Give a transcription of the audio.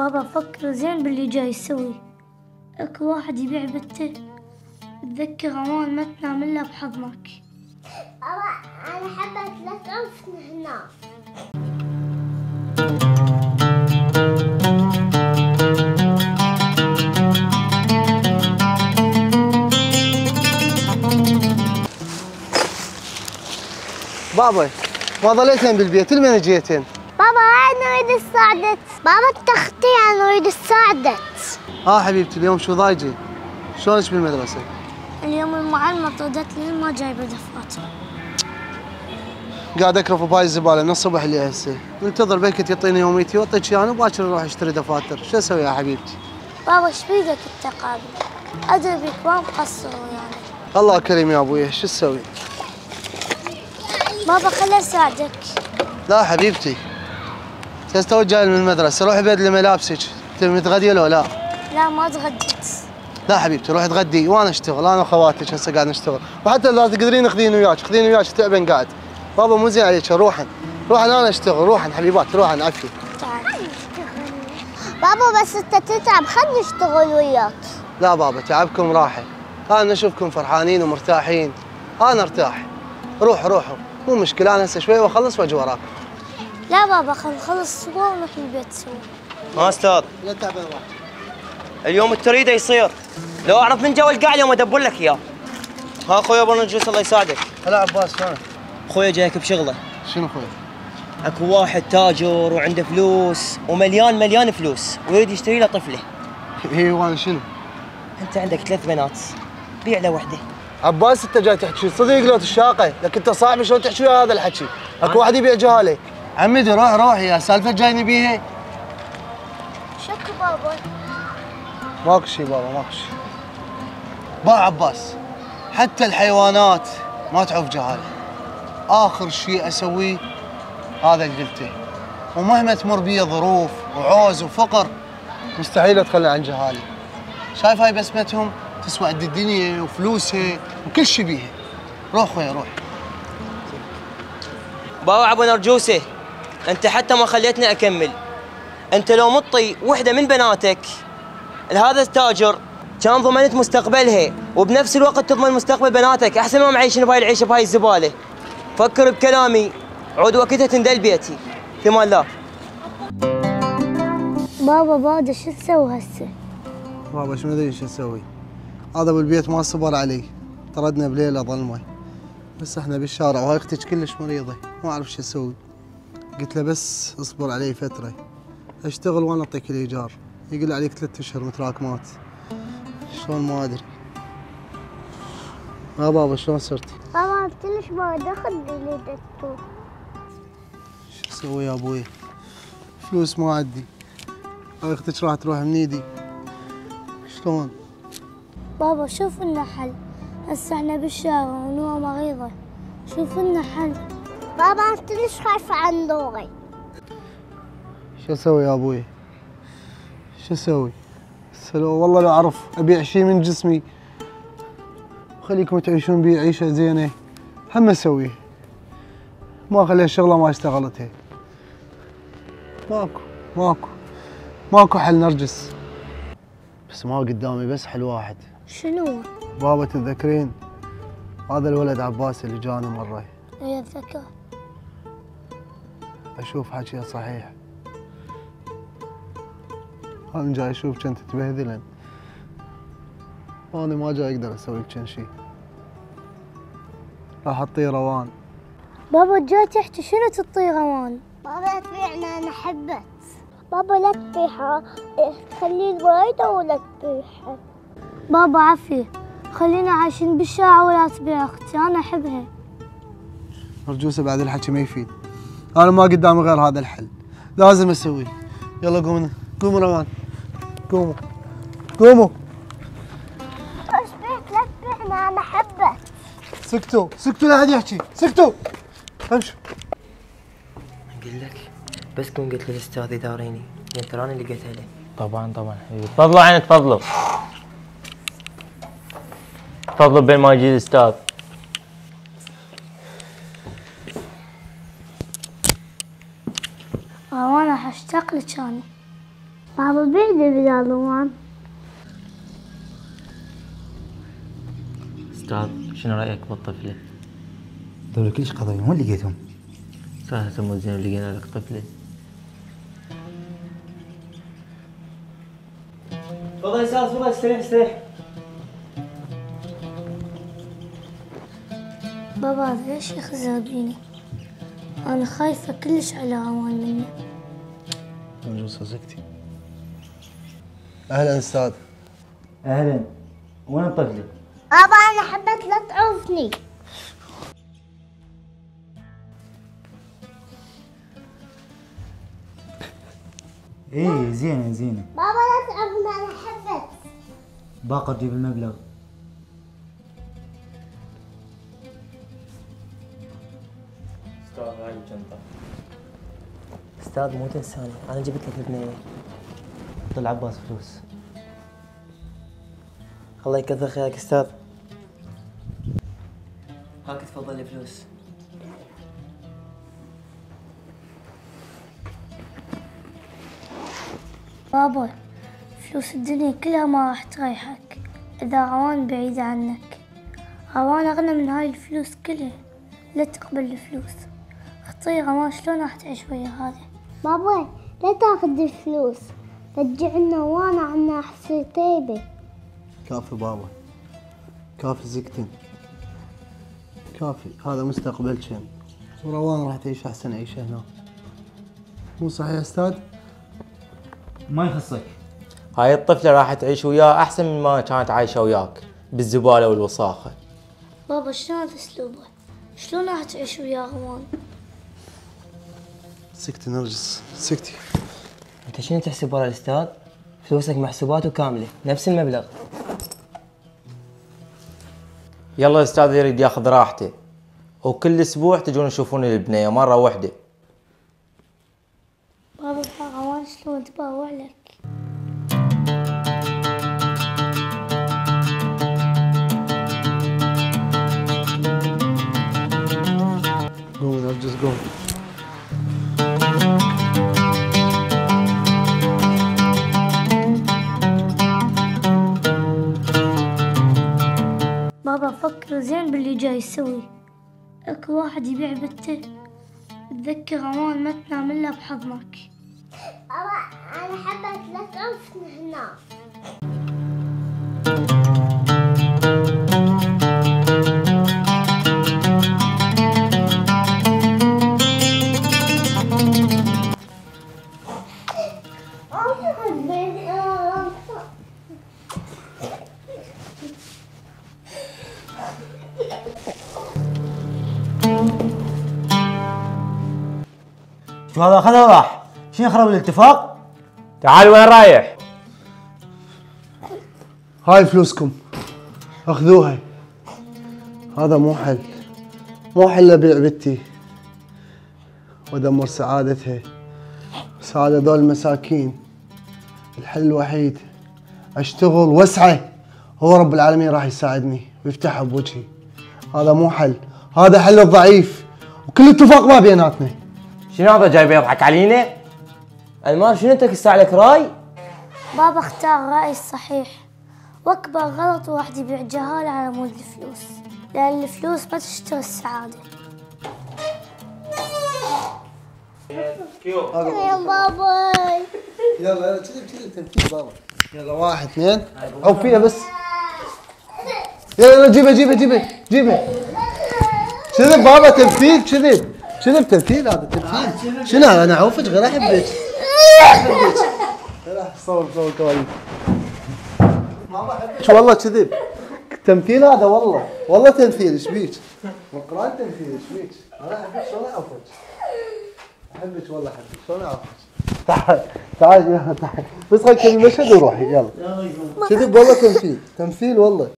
بابا فكر زين باللي جاي يسوي. اكو واحد يبيع بته تذكر أمان ما تنام إلا بحضنك. أنا حبت لك انف هنا. بابا ما ظليتين بالبيت لمن جيتين؟ بابا أنا أريد الساعدت بابا تختي أنا أريد الساعدت آه حبيبتي اليوم شو ضايجي؟ شلونك بالمدرسة؟ اليوم المعلمة طردتني ما جايبة دفاتر قاعد أكرف بهاي الزبالة من الصبح اللي هسه. منتظر بيك يعطيني يوميتي واعطيك اياه وباكر أروح اشتري دفاتر. شو أسوي يا حبيبتي؟ بابا إيش بيدك التقابل؟ أدري بك ما مقصر يعني. الله كريم يا أبوي شو تسوي؟ بابا خلي اساعدك لا حبيبتي. تو جاي من المدرسة. روحي بدلي ملابسك تبي متغدية لو لا؟ لا ما تغديت. لا حبيبتي روحي تغدي. وأنا أشتغل. أنا وخواتك هسه قاعد نشتغل. وحتى إذا تقدرين خذيني وياك. خذيني وياك تعبان قاعد. بابا مو زين عليك. روحن. روحن أنا أشتغل. روحن حبيبات روحن عفي تعال بابا بس أنت تتعب. خلني اشتغل وياك. لا بابا تعبكم راحة. أنا اشوفكم فرحانين ومرتاحين. أنا أرتاح. روحوا روحوا مو مشكلة. أنا هسه شوي وأخلص وأجي وراكم لا بابا خل نخلص سوا ونروح البيت سوا ها أستاذ. لا تعبان اليوم تريده يصير. لو أعرف من جو القاع اليوم أدبر لك إياه. ها أخوي أبو نجلس الله يساعدك. هلا عباس شلونك؟ أخوي جايك بشغلة. شنو أخوي؟ أكو واحد تاجر وعنده فلوس ومليان مليان فلوس ويريد يشتري له طفلة. اي وأنا شنو؟ أنت عندك ثلاث بنات. بيع له وحدة. عباس أنت جاي تحكي. صدق لو تشاقه لكن أنت صاحبي شلون تحكي ويا هذا الحكي؟ أكو واحد يبيع جهالة. عمدي روح روح يا سالفة جايني بيها شكو بابا. ماكو شيء بابا ماكو شيء با عباس حتى الحيوانات ما تعوف جهاله آخر شيء اسويه هذا اللي قلته. ومهما تمر بي ظروف وعوز وفقر مستحيل أتخلى عن جهالي. شايف هاي بسمتهم؟ تسوى قد الدنيا وفلوسها وكل شيء بيها. روح خويا روح. باوع ابو نرجوسة. أنت حتى ما خليتني أكمل. أنت لو مطي وحدة من بناتك لهذا التاجر كان ضمنت مستقبلها وبنفس الوقت تضمن مستقبل بناتك أحسن ما معيشين بهاي العيشة بهاي الزبالة. فكر بكلامي عود وقتها تندل بيتي. ثمان الله. بابا بابا شو تسوي هسه؟ بابا شو أدري شو أسوي. هذا بالبيت ما صبر علي. طردنا بليلة ظلمة. بس إحنا بالشارع وهاي أختك كلش مريضة. ما أعرف شو أسوي. قلت له بس اصبر علي فترة. اشتغل وأنا اعطيك الإيجار. يقول عليك ثلاثة أشهر متراكمات شلون ما أدري. ها بابا شلون صرتي بابا كلش ما دخل لي دكتور شو أسوي يا أبوي؟ فلوس ما عندي. أختك راح تروح من إيدي. شلون؟ بابا شوف لنا حل. هسه إحنا بالشارع ونوع مريضة شوف لنا حل. بابا أنا كلش خايفة عن دوري شو أسوي يا أبوي؟ شو أسوي؟ هسه لو والله لو أعرف. ابيع شيء من جسمي. خليكم تعيشون بي عيشة زينة. هم اسويه ما اخلي الشغلة ما اشتغلتها. ماكو ماكو ماكو حل نرجس. بس ما قدامي بس حل واحد. شنو؟ بابا تتذكرين هذا الولد عباس اللي جانا مرة. اي اتذكر أشوف حكيه صحيح. أنا جاي أشوف كنت تبهذلن أنا ما جاي أقدر أسوي لك شيء راح اطي روان. بابا جاي تحكي شنو تطي غوان؟ بابا تبيعنا أنا حبت بابا لا تطيحها تخليه الوايدة ولا تطيحها بابا عافية خلينا عايشين بالشارع ولا تبيع أختي أنا أحبها. ارجوسه بعد الحكي ما يفيد. أنا ما قدامي غير هذا الحل. لازم أسويه. يلا قوموا قوموا روان. قوموا. قوموا. إيش بيك لا تبيعنا أنا حبت سكتوا. سكتوا لا أحد يحكي. سكتوا. امشوا. أقول لك بس كون قلت للأستاذ يداريني لأن تراني لقيتها له طبعا طبعا. حبيبي تفضلوا عين تفضلوا تفضلوا بين ما يجي الأستاذ. لك أنا بابا بيعدي بالالوان أستاذ شنو رايك بالطفله؟ دول كلش قضايا وين لقيتهم؟ صراحة مو زين لقينا لك طفله تفضل أستاذ تفضل استريح استريح بابا ليش يخزبيني أنا خايفة كلش على روان منه موجود صدقتي أهلا أستاذ. أهلا. وين الطفله؟ بابا أنا حبيت لا تعوفني إيه زينة زينة. بابا لا تعوفني أنا حبيت. باقر جيب المبلغ. أستاذ مو تنساني. أنا جبت لك البنيه طل عباس فلوس. الله يكثر خيرك أستاذ. هاك تفضل الفلوس بابا فلوس الدنيا كلها ما راح تريحك. إذا روان بعيد عنك. روان أغنى من هاي الفلوس كلها. لا تقبل الفلوس. خطيرة ما شلون راح تعيش ويا هذا بابا لا تاخذ الفلوس. رجعنا وانا عنا احسن طيبة كافي بابا. كافي زكتن. كافي. هذا مستقبل شن وروان راح تعيش أحسن عيشه هنا. مو صحيح يا أستاذ؟ ما يخصك. هاي الطفلة راح تعيش وياه أحسن من ما كانت عايشة وياك بالزبالة والوساخة. بابا شلون أسلوبه شلون راح تعيش ويا روان سكتي نرجس سكتي. أنت شنو تحسب ورا الاستاذ؟ فلوسك محسوباته كاملة نفس المبلغ. يلا الاستاذ يريد ياخذ راحته. وكل أسبوع تجون تشوفون البنية مره واحدة بابا شلون تباوع لك؟ يسوي؟ اكو واحد يبيع بته تذكر روان ما تنام إلا بحضنك. أنا حبيت لا تعوفني هذا اخذها وراح شنو يخرب الاتفاق؟ تعال وين رايح؟ هاي فلوسكم. أخذوها. هذا مو حل. مو حل ابيع بنتي. وادمر سعادتها. سعادة دول المساكين الحل الوحيد. أشتغل واسعى هو رب العالمين راح يساعدني. ويفتحها بوجهي هذا مو حل. هذا حل الضعيف. وكل اتفاق ما بيناتنا. شنو هذا جاي يضحك علينا؟ المال شنو أنت كسر عليك رأي؟ بابا اختار الرأي الصحيح وأكبر غلط واحد يبيع جهالة على مود الفلوس. لأن الفلوس ما تشتري السعادة. يا بابا يلا يلا كذب كذب تنفيذ بابا يلا واحد اثنين. عوف فيها بس. يلا يلا جيبها جيبها جيبها جيبها كذب بابا تنفيذ؟ كذب كذب تمثيل هذا؟ تمثيل شنو أنا أعوفك غير احبك راح صور صور كواليس. ما بحبك والله كذب. تمثيل هذا والله. والله تمثيل إيش بيك؟ من قران تمثيل إيش بيك؟ أنا أحبك شلون أعوفك؟ أحبك والله أحبك شلون أعوفك؟ تعال تعال تعال. بس خليك المشهد وروحي يلا. كذب والله تمثيل. تمثيل والله.